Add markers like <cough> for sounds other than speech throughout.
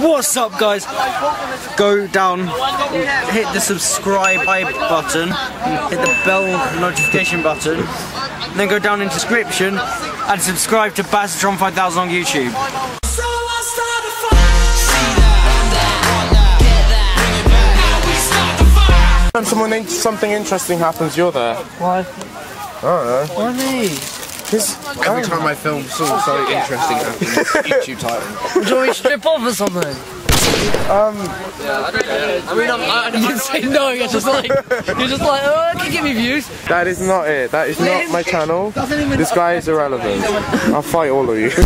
What's up, guys? Go down, hit the subscribe button, hit the bell notification button, then go down in description and subscribe to Bassatron 5000 on YouTube. When someone something interesting happens, you're there. Why? I don't know. Why me? Because Every time I film something so interesting happens, <laughs> YouTube title. Do you want to strip off or something? Um, I mean, I'm, I, you say no, you're just like, you're just like, oh, can give me views. that is not it. That is not my channel. This guy is irrelevant. I'll fight all of you. <laughs>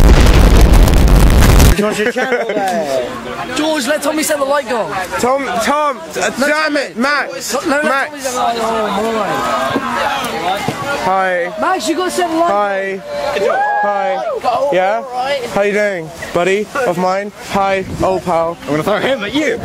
What's your channel there? George, let Tommy set the light go. Tom, Tom, uh, damn it, Max, No, Max. Tommy set the light on. Hi, Max, you got seven set the light hi, hi. Yeah. How you doing, buddy of mine? Hi, old pal. I'm gonna throw him at you.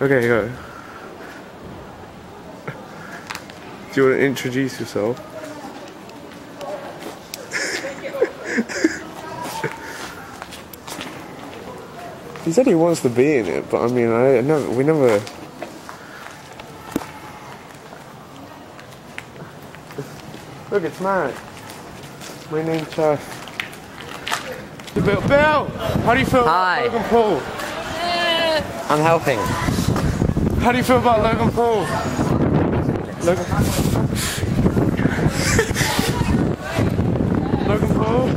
Okay, go. Do you want to introduce yourself? <laughs> he said he wants to be in it, but I mean, I, I never, we never. Look, it's Matt. My name's Chef. Bill, Bill, how do you feel Hi. about Logan Paul? Eh. I'm helping. How do you feel about Logan Paul? Logan. Logan Paul?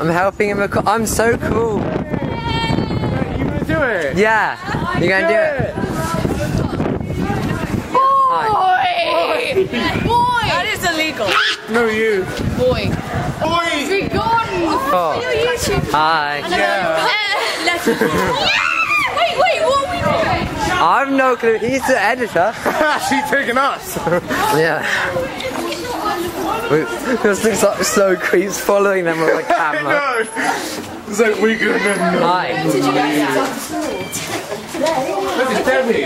I'm helping him. reco- I'm so cool. You gonna do it? Yeah, you're gonna do it. Hi. Boy! Boy! That is illegal. No, you. Boy. Boy! Be gone! Oh. Your YouTube. Hi. Yeah. Let's Wait, wait, what are we doing? I've no clue. He's the editor. <laughs> She's taking us. Yeah. Wait, This looks like so creeps following them with a <laughs> camera. no. It's like we good. Hi. Look, it's Debbie.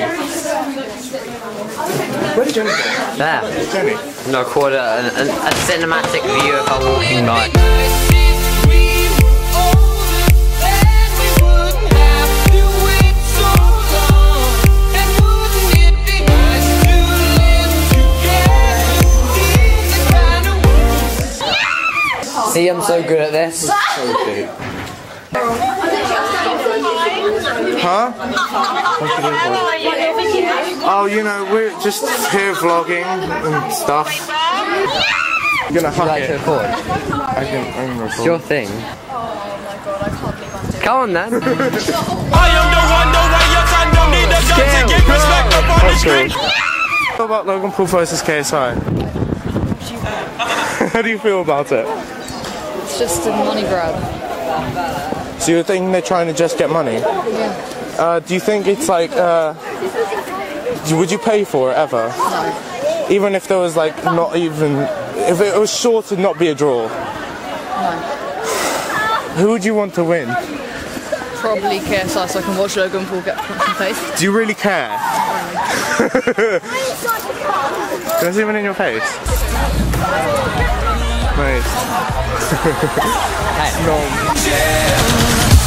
Where's Jenny? There. Jenny. No, caught a, a, a cinematic view of her walking by. See, I'm so good at this. Huh? Oh, you know, we're just here vlogging and stuff. I'm gonna hug Like it. record. I can, I can It's your thing. Come on then. <laughs> I am the one, the way your son don't need a gun to get respect up on the street. What about Logan Paul versus KSI? <laughs> How do you feel about it? It's just a money grab. So you think they're trying to just get money? Yeah. Uh, do you think it's like, uh, would you pay for it ever? No. Even if there was like not even, if it was sure to not be a draw? No. Who would you want to win? Probably KSI so I can watch Logan Paul get punched in the face. Do you really care? <laughs> Can I in in your face? <laughs> Nice. no.